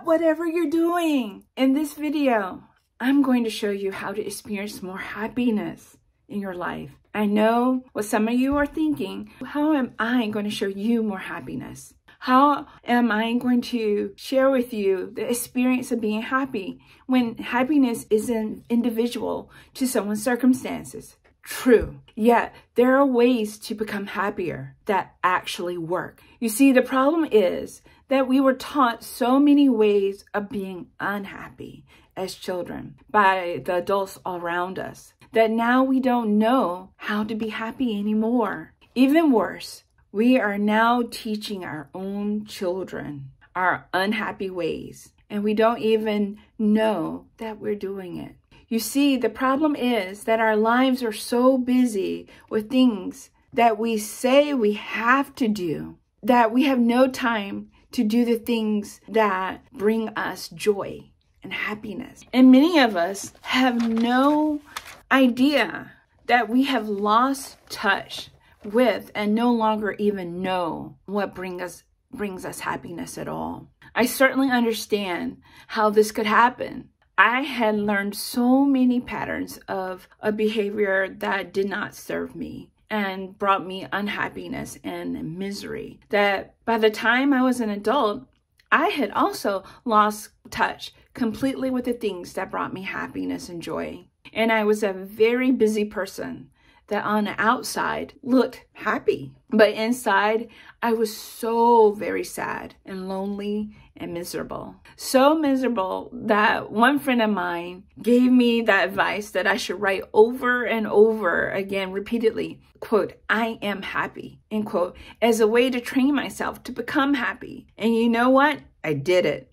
Whatever you're doing. In this video, I'm going to show you how to experience more happiness in your life. I know what some of you are thinking. How am I going to show you more happiness? How am I going to share with you the experience of being happy when happiness isn't individual to someone's circumstances? True. Yet there are ways to become happier that actually work. You see, the problem is that we were taught so many ways of being unhappy as children by the adults around us that now we don't know how to be happy anymore. Even worse, we are now teaching our own children our unhappy ways, and we don't even know that we're doing it. You see, the problem is that our lives are so busy with things that we say we have to do that we have no time to do the things that bring us joy and happiness. And many of us have no idea that we have lost touch with and no longer even know what bring us brings us happiness at all. I certainly understand how this could happen. I had learned so many patterns of a behavior that did not serve me and brought me unhappiness and misery that by the time I was an adult, I had also lost touch completely with the things that brought me happiness and joy. And I was a very busy person that on the outside looked happy. But inside, I was so very sad and lonely and miserable. So miserable that one friend of mine gave me that advice that I should write over and over again repeatedly, quote, I am happy, end quote, as a way to train myself to become happy. And you know what? I did it.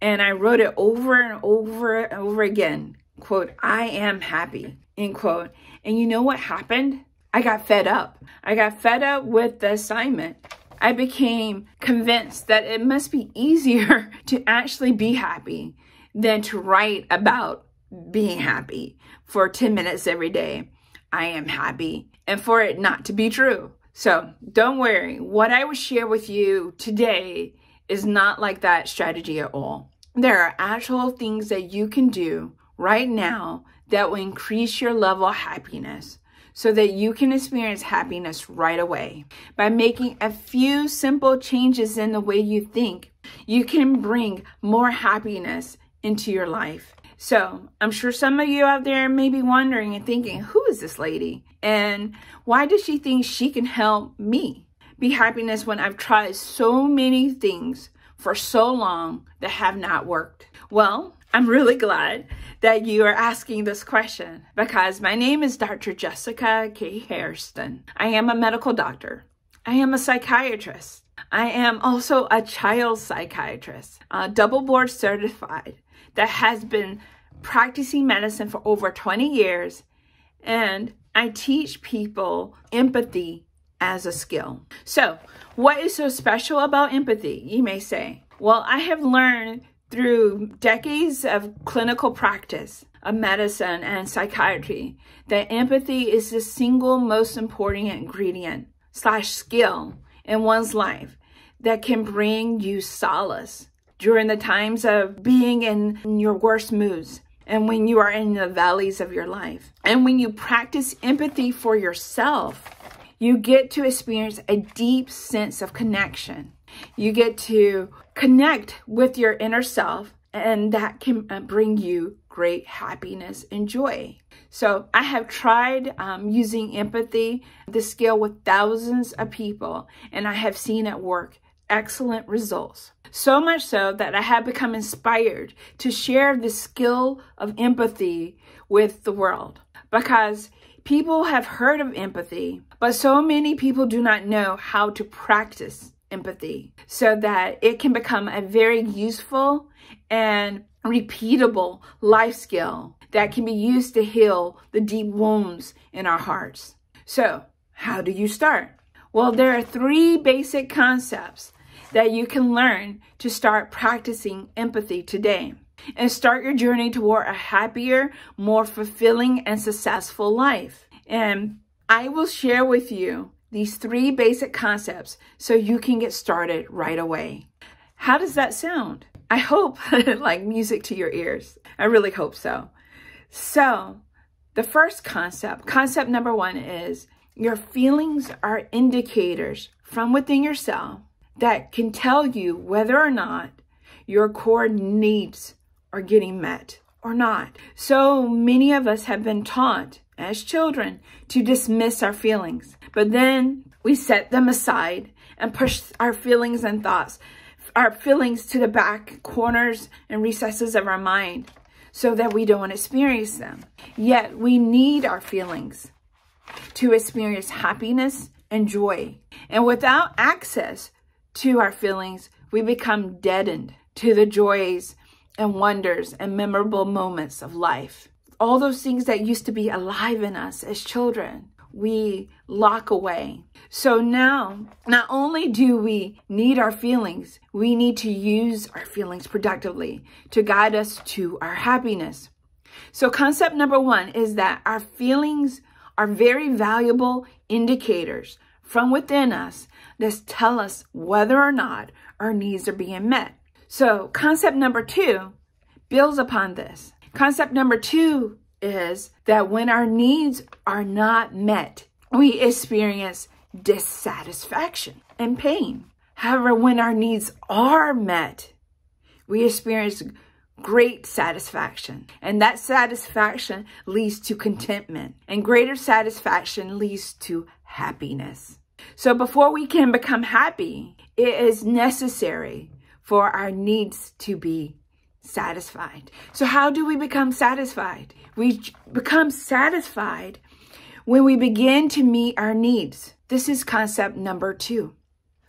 And I wrote it over and over and over again, quote, I am happy, end quote. And you know what happened? I got fed up. I got fed up with the assignment. I became convinced that it must be easier to actually be happy than to write about being happy for 10 minutes every day. I am happy and for it not to be true. So don't worry. What I will share with you today is not like that strategy at all. There are actual things that you can do right now that will increase your level of happiness so that you can experience happiness right away. By making a few simple changes in the way you think, you can bring more happiness into your life. So I'm sure some of you out there may be wondering and thinking, who is this lady? And why does she think she can help me be happiness when I've tried so many things for so long that have not worked? Well, I'm really glad that you are asking this question because my name is Dr. Jessica K. Hairston. I am a medical doctor. I am a psychiatrist. I am also a child psychiatrist, uh, double board certified that has been practicing medicine for over 20 years. And I teach people empathy as a skill. So, what is so special about empathy? You may say. Well, I have learned through decades of clinical practice of medicine and psychiatry that empathy is the single most important ingredient slash skill in one's life that can bring you solace during the times of being in your worst moods and when you are in the valleys of your life. And when you practice empathy for yourself, you get to experience a deep sense of connection you get to connect with your inner self, and that can uh, bring you great happiness and joy. So I have tried um, using empathy, the skill with thousands of people, and I have seen it work excellent results. So much so that I have become inspired to share the skill of empathy with the world because people have heard of empathy, but so many people do not know how to practice empathy so that it can become a very useful and repeatable life skill that can be used to heal the deep wounds in our hearts. So, how do you start? Well, there are three basic concepts that you can learn to start practicing empathy today and start your journey toward a happier, more fulfilling, and successful life. And I will share with you these three basic concepts so you can get started right away. How does that sound? I hope like music to your ears. I really hope so. So the first concept, concept number one is your feelings are indicators from within yourself that can tell you whether or not your core needs are getting met or not. So many of us have been taught as children to dismiss our feelings, but then we set them aside and push our feelings and thoughts, our feelings to the back corners and recesses of our mind so that we don't experience them. Yet we need our feelings to experience happiness and joy. And without access to our feelings, we become deadened to the joys and wonders and memorable moments of life. All those things that used to be alive in us as children, we lock away. So now, not only do we need our feelings, we need to use our feelings productively to guide us to our happiness. So concept number one is that our feelings are very valuable indicators from within us that tell us whether or not our needs are being met. So concept number two builds upon this. Concept number two is that when our needs are not met, we experience dissatisfaction and pain. However, when our needs are met, we experience great satisfaction. And that satisfaction leads to contentment. And greater satisfaction leads to happiness. So before we can become happy, it is necessary for our needs to be satisfied. So how do we become satisfied? We become satisfied when we begin to meet our needs. This is concept number two,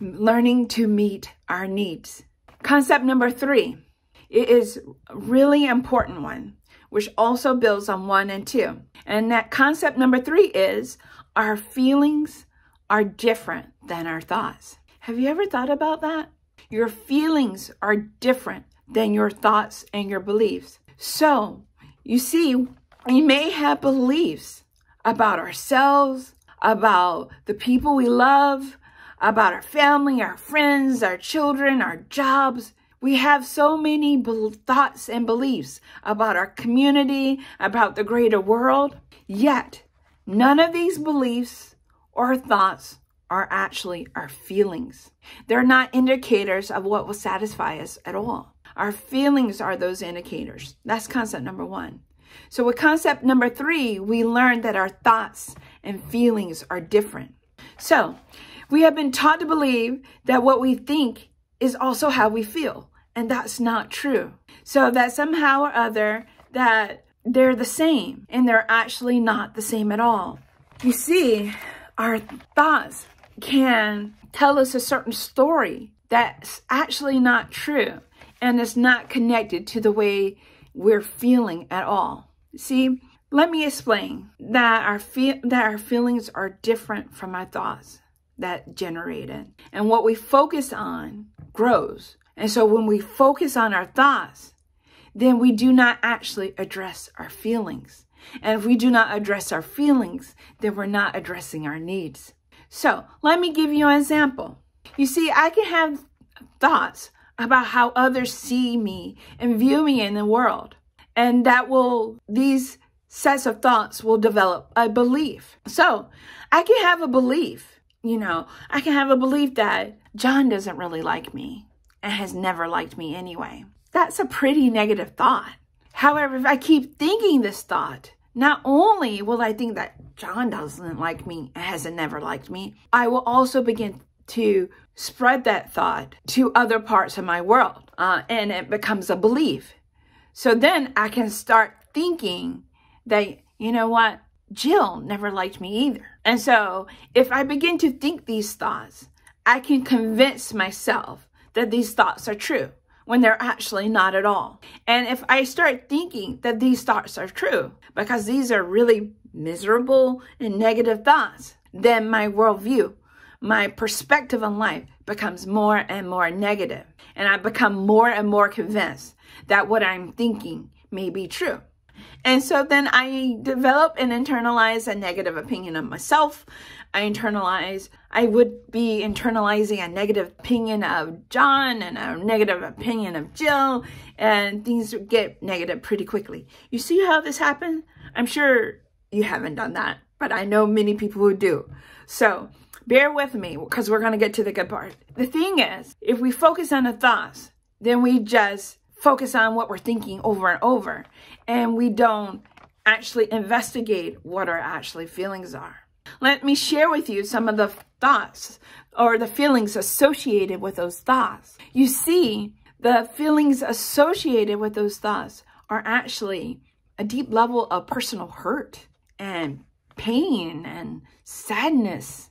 learning to meet our needs. Concept number three, it is really important one, which also builds on one and two. And that concept number three is our feelings are different than our thoughts. Have you ever thought about that? Your feelings are different than your thoughts and your beliefs. So, you see, we may have beliefs about ourselves, about the people we love, about our family, our friends, our children, our jobs. We have so many thoughts and beliefs about our community, about the greater world. Yet, none of these beliefs or thoughts are actually our feelings. They're not indicators of what will satisfy us at all. Our feelings are those indicators. That's concept number one. So with concept number three, we learned that our thoughts and feelings are different. So we have been taught to believe that what we think is also how we feel. And that's not true. So that somehow or other that they're the same and they're actually not the same at all. You see, our thoughts can tell us a certain story that's actually not true and it's not connected to the way we're feeling at all. See, let me explain that our fe- that our feelings are different from our thoughts that generate it. And what we focus on grows. And so when we focus on our thoughts, then we do not actually address our feelings. And if we do not address our feelings, then we're not addressing our needs. So let me give you an example. You see, I can have thoughts about how others see me and view me in the world. And that will, these sets of thoughts will develop a belief. So I can have a belief, you know, I can have a belief that John doesn't really like me and has never liked me anyway. That's a pretty negative thought. However, if I keep thinking this thought, not only will I think that John doesn't like me and hasn't never liked me, I will also begin to spread that thought to other parts of my world. Uh, and it becomes a belief. So then I can start thinking that, you know what, Jill never liked me either. And so if I begin to think these thoughts, I can convince myself that these thoughts are true when they're actually not at all. And if I start thinking that these thoughts are true, because these are really miserable and negative thoughts, then my worldview, my perspective on life becomes more and more negative, and I become more and more convinced that what I'm thinking may be true. And so then I develop and internalize a negative opinion of myself, I internalize, I would be internalizing a negative opinion of John and a negative opinion of Jill, and things get negative pretty quickly. You see how this happened? I'm sure you haven't done that, but I know many people who do. So bear with me because we're going to get to the good part. The thing is, if we focus on the thoughts, then we just focus on what we're thinking over and over, and we don't actually investigate what our actually feelings are. Let me share with you some of the thoughts or the feelings associated with those thoughts. You see, the feelings associated with those thoughts are actually a deep level of personal hurt and pain and sadness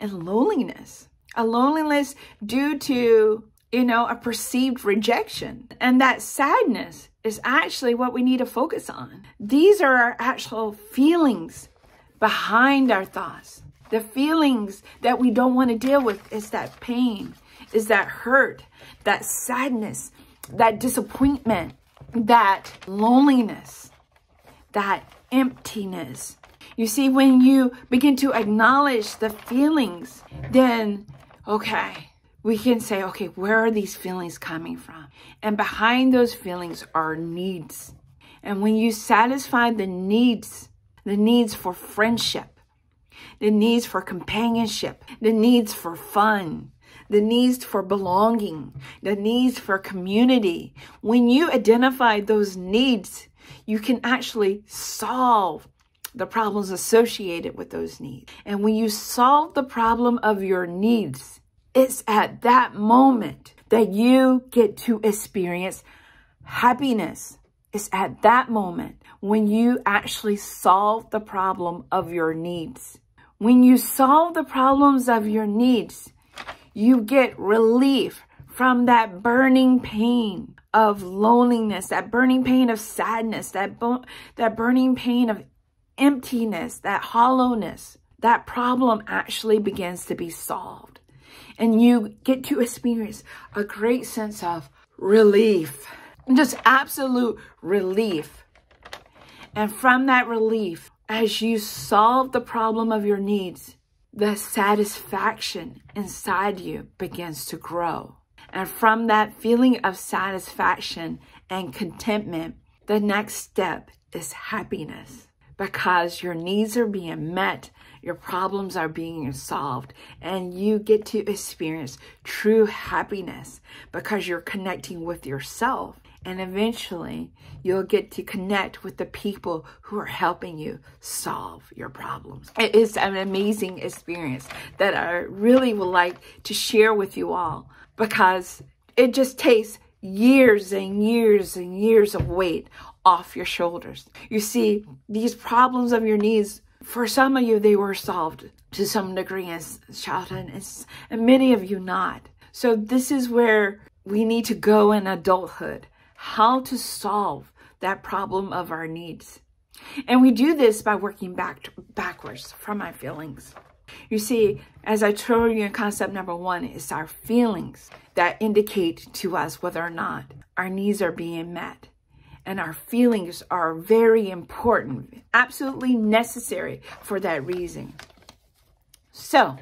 and loneliness. A loneliness due to, you know, a perceived rejection. And that sadness is actually what we need to focus on. These are our actual feelings behind our thoughts. The feelings that we don't want to deal with is that pain, is that hurt, that sadness, that disappointment, that loneliness, that emptiness. You see, when you begin to acknowledge the feelings, then, okay, we can say, okay, where are these feelings coming from? And behind those feelings are needs. And when you satisfy the needs, the needs for friendship, the needs for companionship, the needs for fun, the needs for belonging, the needs for community. When you identify those needs, you can actually solve the problems associated with those needs. And when you solve the problem of your needs, it's at that moment that you get to experience happiness. It's at that moment when you actually solve the problem of your needs. When you solve the problems of your needs, you get relief from that burning pain of loneliness, that burning pain of sadness, that, that burning pain of emptiness, that hollowness. That problem actually begins to be solved. And you get to experience a great sense of relief, just absolute relief. And from that relief, as you solve the problem of your needs, the satisfaction inside you begins to grow. And from that feeling of satisfaction and contentment, the next step is happiness because your needs are being met, your problems are being solved, and you get to experience true happiness because you're connecting with yourself. And eventually, you'll get to connect with the people who are helping you solve your problems. It is an amazing experience that I really would like to share with you all because it just takes years and years and years of weight off your shoulders. You see, these problems of your needs, for some of you, they were solved to some degree as childhood, and many of you not. So this is where we need to go in adulthood, how to solve that problem of our needs. And we do this by working back backwards from our feelings. You see, as I told you in concept number one, it's our feelings that indicate to us whether or not our needs are being met. And our feelings are very important, absolutely necessary for that reason. So,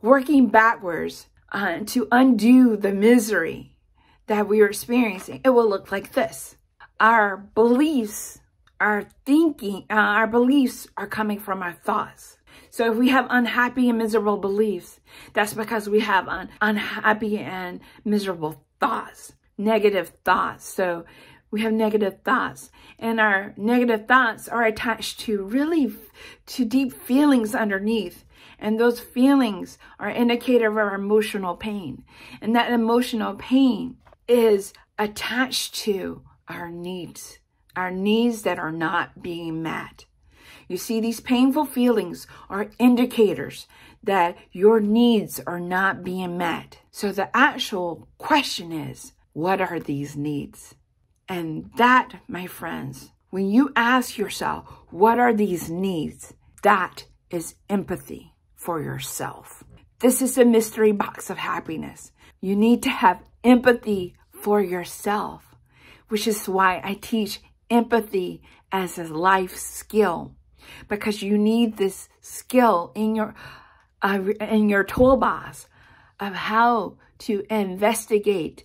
working backwards uh, to undo the misery that we are experiencing, it will look like this. Our beliefs, our thinking, uh, our beliefs are coming from our thoughts. So if we have unhappy and miserable beliefs, that's because we have un unhappy and miserable thoughts, negative thoughts. So we have negative thoughts and our negative thoughts are attached to really to deep feelings underneath. And those feelings are indicator of our emotional pain. And that emotional pain is attached to our needs, our needs that are not being met. You see, these painful feelings are indicators that your needs are not being met. So the actual question is, what are these needs? And that, my friends, when you ask yourself, what are these needs? That is empathy for yourself. This is a mystery box of happiness. You need to have empathy for yourself, which is why I teach empathy as a life skill because you need this skill in your uh, in your toolbox of how to investigate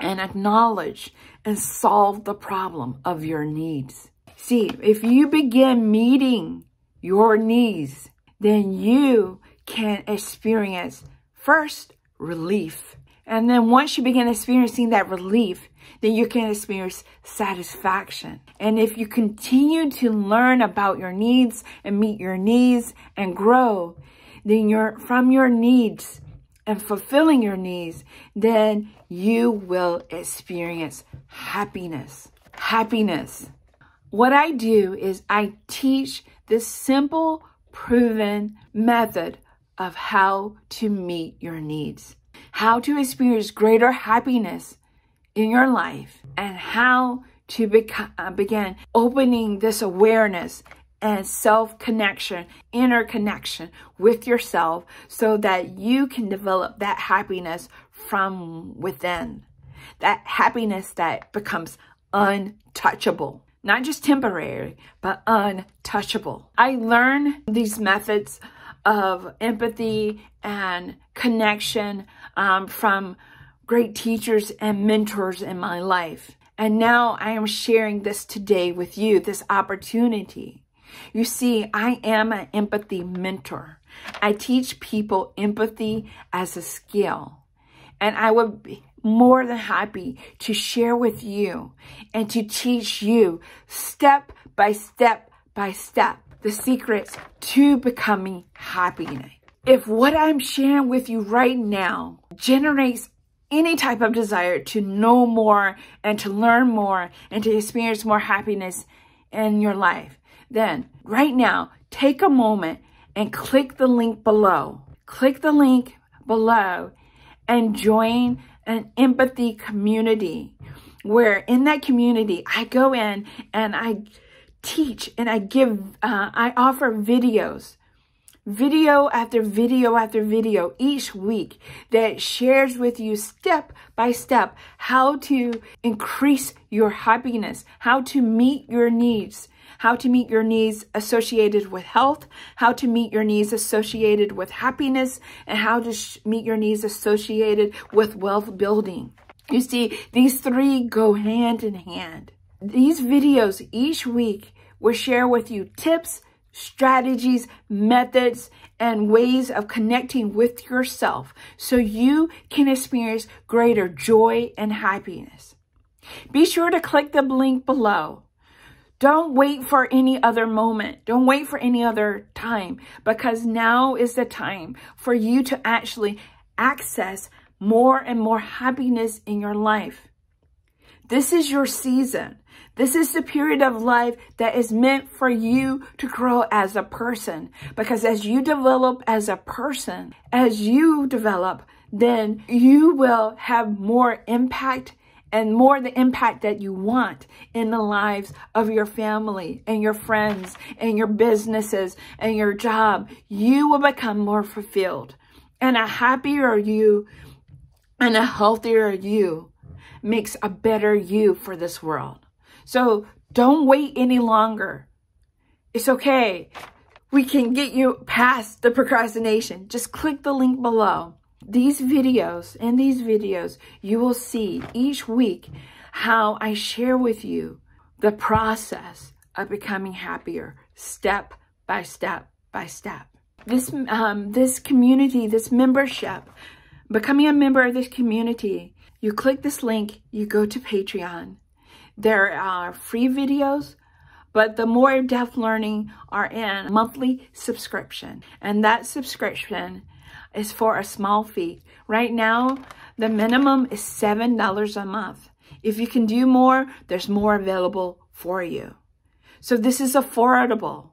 and acknowledge and solve the problem of your needs. See, if you begin meeting your needs, then you can experience first relief. And then once you begin experiencing that relief, then you can experience satisfaction. And if you continue to learn about your needs and meet your needs and grow, then you're from your needs and fulfilling your needs, then you will experience happiness. Happiness. What I do is I teach this simple, proven method of how to meet your needs, how to experience greater happiness in your life, and how to beca- uh, begin opening this awareness and self connection, inner connection with yourself so that you can develop that happiness from within. That happiness that becomes untouchable, not just temporary, but untouchable. I learned these methods of empathy and connection um, from great teachers and mentors in my life. And now I am sharing this today with you, this opportunity. You see, I am an empathy mentor. I teach people empathy as a skill. And I would be more than happy to share with you and to teach you step by step by step the secrets to becoming happy. If what I'm sharing with you right now generates any type of desire to know more and to learn more and to experience more happiness in your life, then right now, take a moment and click the link below. Click the link below and join an empathy community where in that community, I go in and I teach and I give, uh, I offer videos, video after video after video each week that shares with you step by step how to increase your happiness, how to meet your needs, how to meet your needs associated with health, how to meet your needs associated with happiness, and how to meet your needs associated with wealth building. You see, these three go hand in hand. These videos each week will share with you tips, strategies, methods, and ways of connecting with yourself so you can experience greater joy and happiness. Be sure to click the link below. Don't wait for any other moment. Don't wait for any other time because now is the time for you to actually access more and more happiness in your life. This is your season. This is the period of life that is meant for you to grow as a person. Because as you develop as a person, as you develop, then you will have more impact and more the impact that you want in the lives of your family and your friends and your businesses and your job. You will become more fulfilled. And a happier you and a healthier you makes a better you for this world. So don't wait any longer. It's okay. We can get you past the procrastination. Just click the link below. These videos, in these videos, you will see each week how I share with you the process of becoming happier step by step by step. This, um, this community, this membership, becoming a member of this community, you click this link, you go to Patreon, there are free videos, but the more in-depth learning are in monthly subscription. And that subscription is for a small fee. Right now, the minimum is $7 a month. If you can do more, there's more available for you. So this is affordable.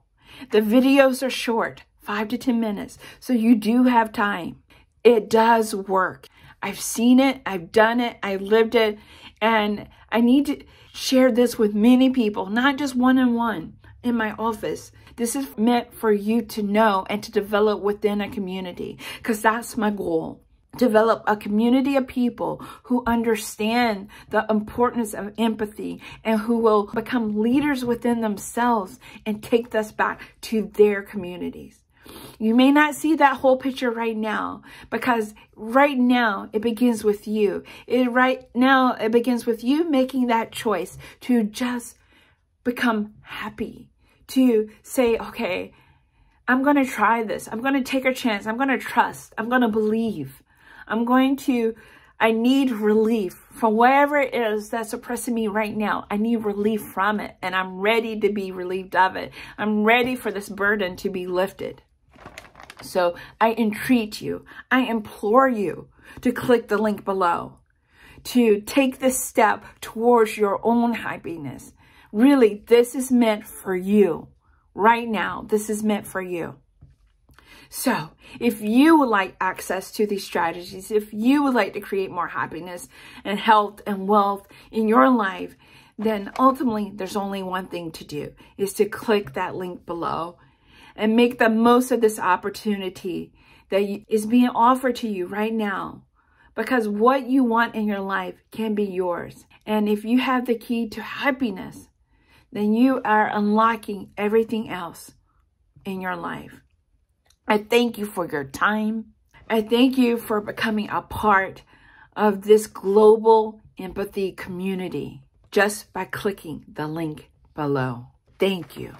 The videos are short, five to 10 minutes. So you do have time. It does work. I've seen it. I've done it. I lived it. And I need to share this with many people, not just one on one in my office. This is meant for you to know and to develop within a community because that's my goal. Develop a community of people who understand the importance of empathy and who will become leaders within themselves and take this back to their communities. You may not see that whole picture right now because right now it begins with you. It right now it begins with you making that choice to just become happy, to say, okay, I'm going to try this. I'm going to take a chance. I'm going to trust. I'm going to believe. I'm going to, I need relief from whatever it is that's oppressing me right now. I need relief from it and I'm ready to be relieved of it. I'm ready for this burden to be lifted. So I entreat you, I implore you to click the link below, to take this step towards your own happiness. Really, this is meant for you. Right now, this is meant for you. So if you would like access to these strategies, if you would like to create more happiness and health and wealth in your life, then ultimately there's only one thing to do is to click that link below and make the most of this opportunity that is being offered to you right now. Because what you want in your life can be yours. And if you have the key to happiness, then you are unlocking everything else in your life. I thank you for your time. I thank you for becoming a part of this global empathy community just by clicking the link below. Thank you.